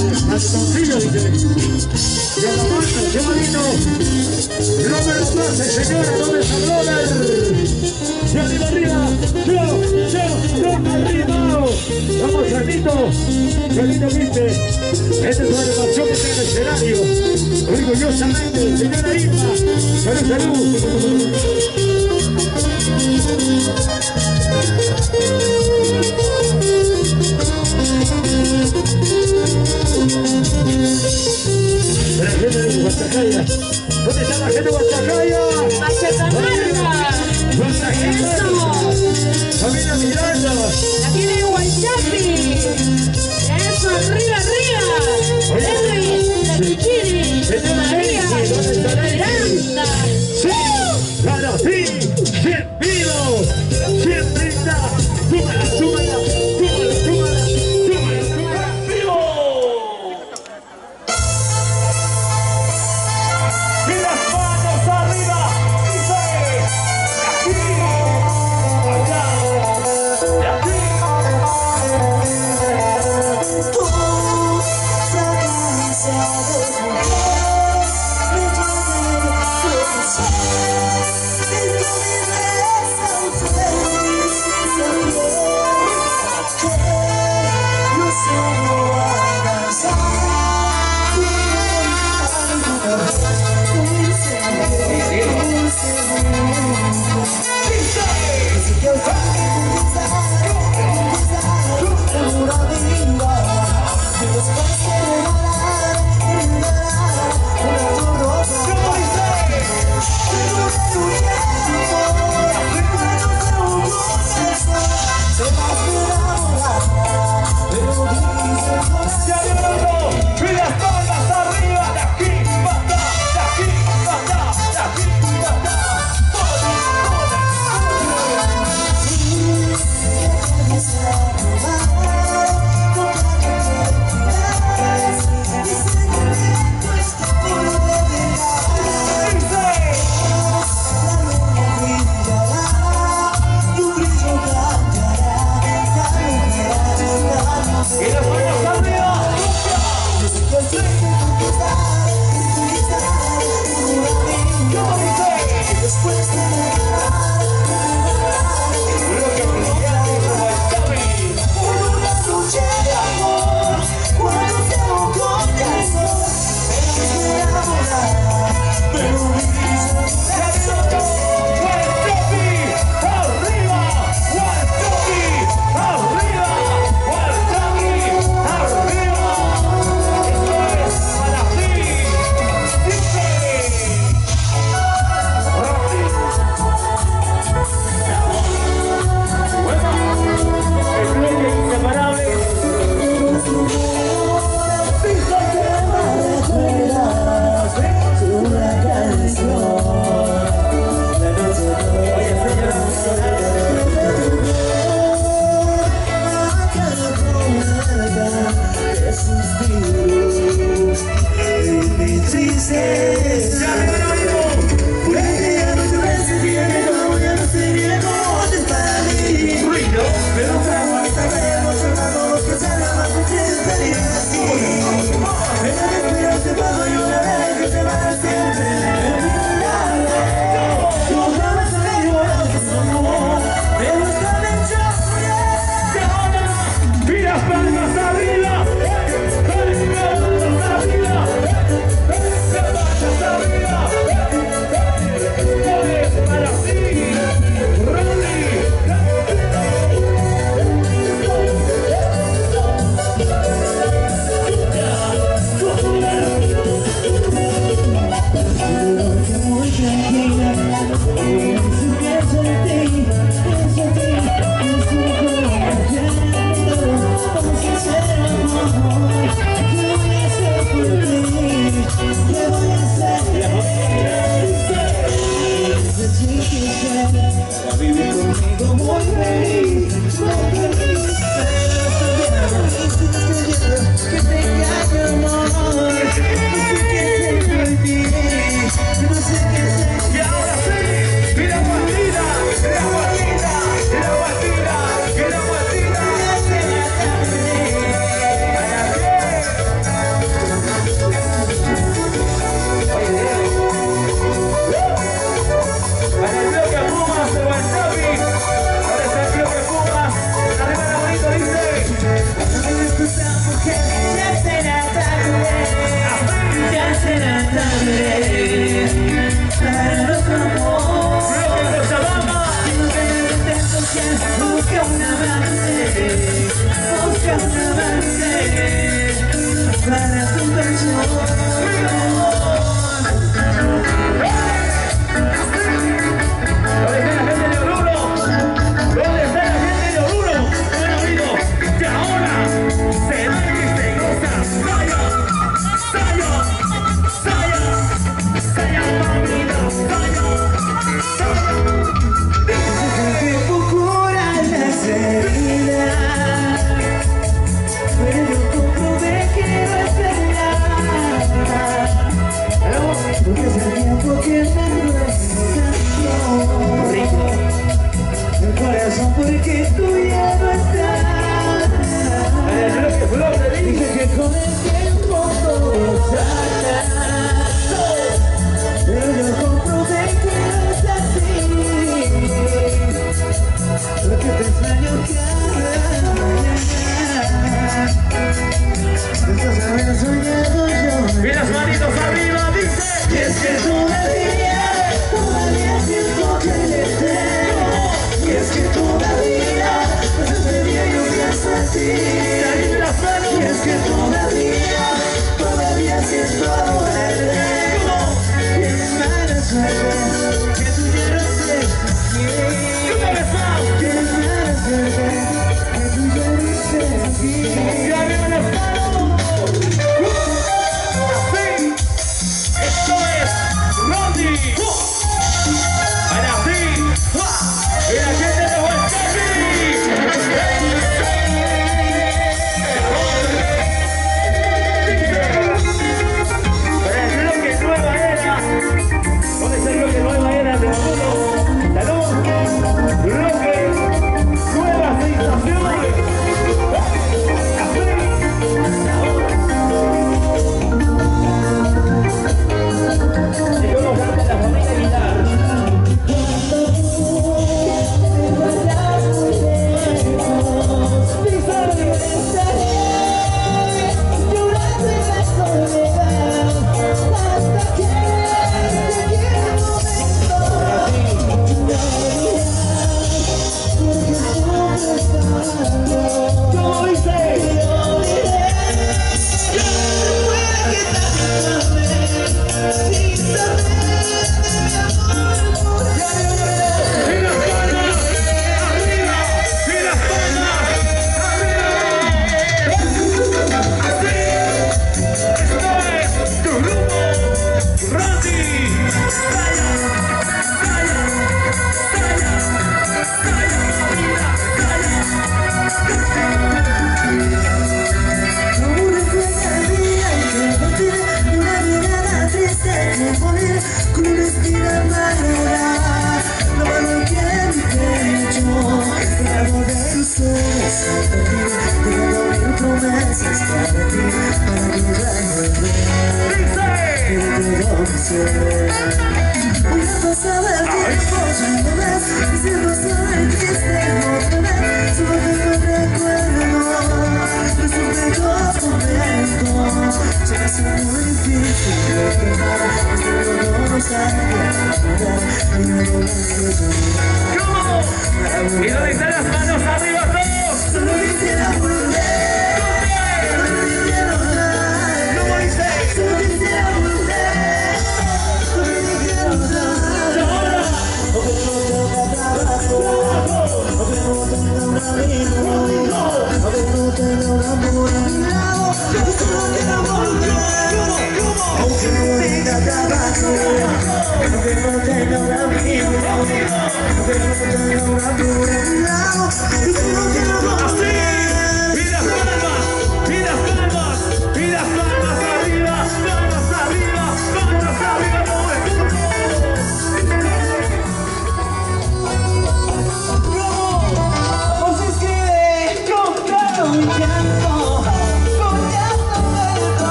Calzoncillo, dice. Y a la qué bonito. Robert Plaza, señora, ¿dónde está Robert? Y arriba, arriba. Yo, yo, yo, arriba. Vamos, Janito. Janito, viste. Esta es una animación que en el escenario. Orgullosamente, señora Irma. Salud, salud. ¿Dónde está la gente de Guachacaya?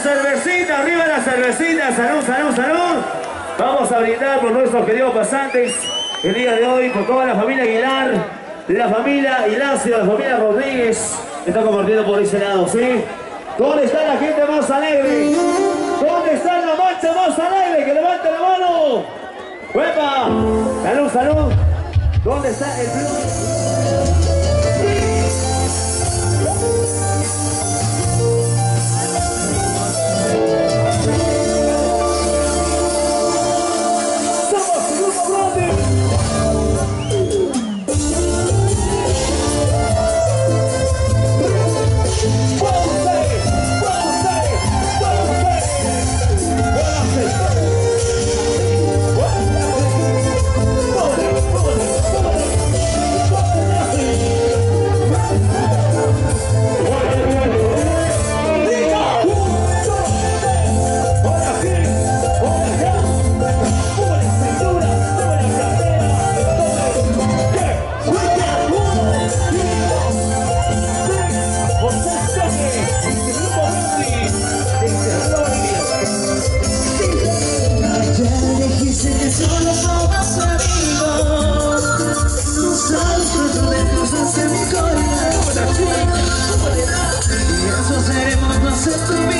Cervecita? Arriba la cervecita. Salud, salud, salud. Vamos a brindar por nuestros queridos pasantes el día de hoy, por toda la familia Aguilar, la familia Hilacio, la familia Rodríguez. Está compartiendo por ese lado, ¿sí? ¿Dónde está la gente más alegre? ¿Dónde está la marcha más alegre? Que levante la mano. ¡Huepa! Salud, salud. ¿Dónde está el blog? to be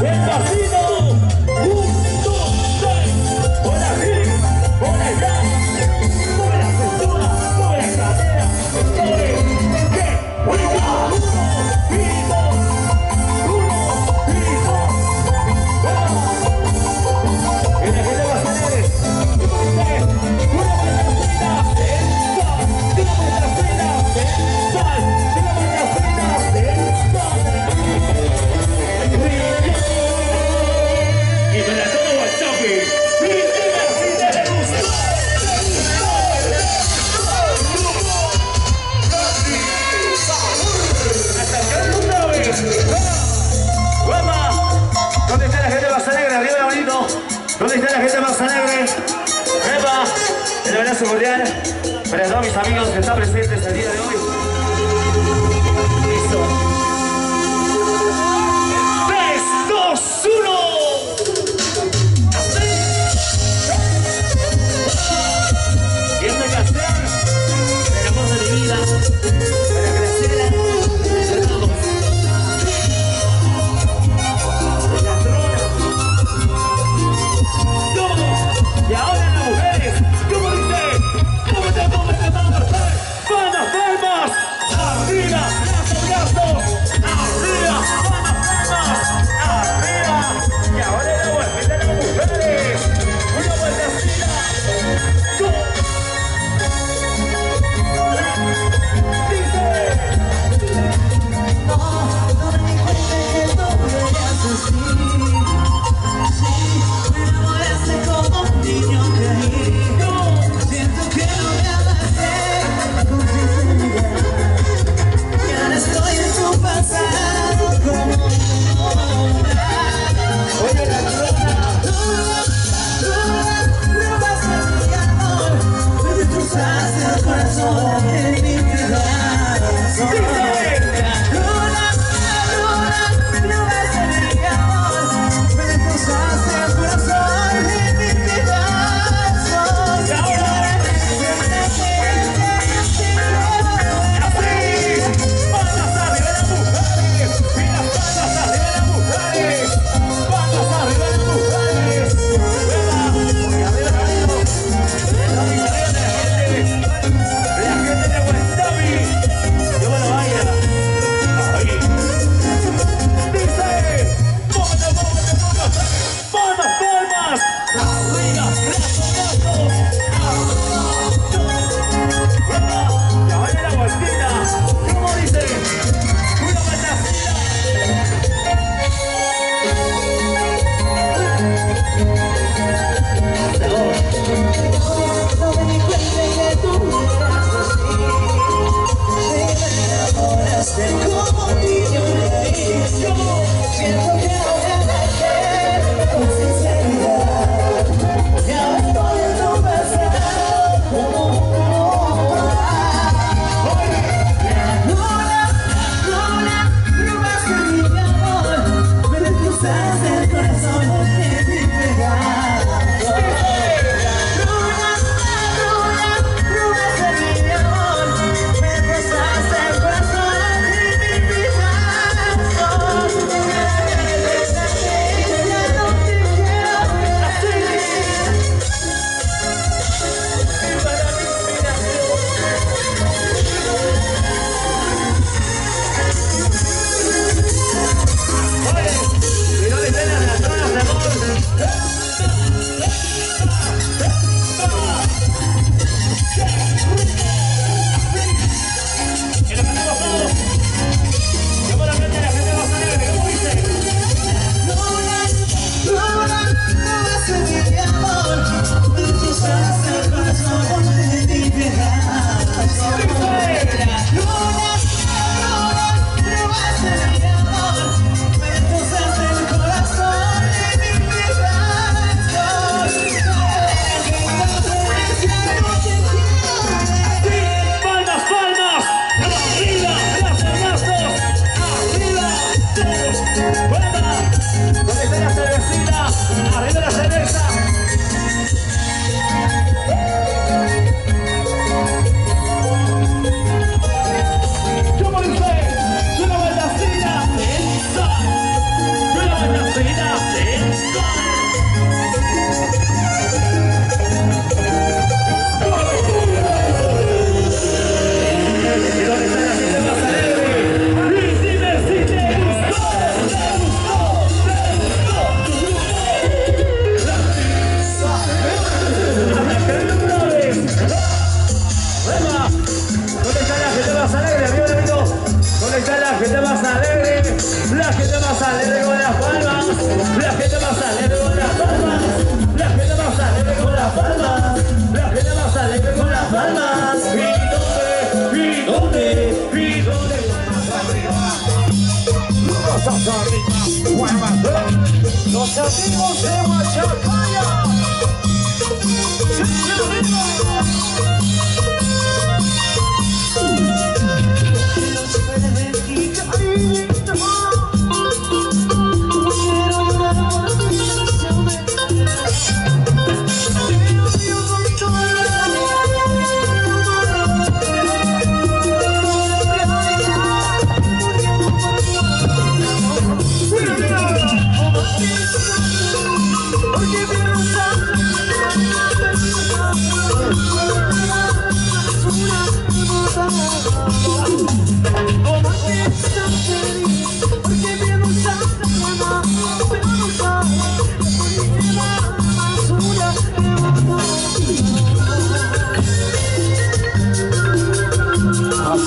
Eita vida! seguridad para todos mis amigos que están presentes el día de hoy.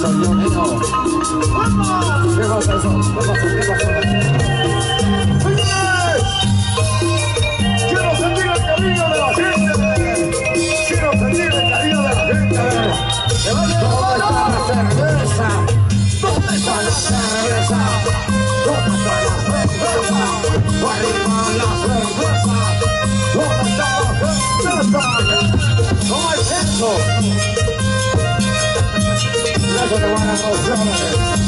eso, Dios mío. Amazonas.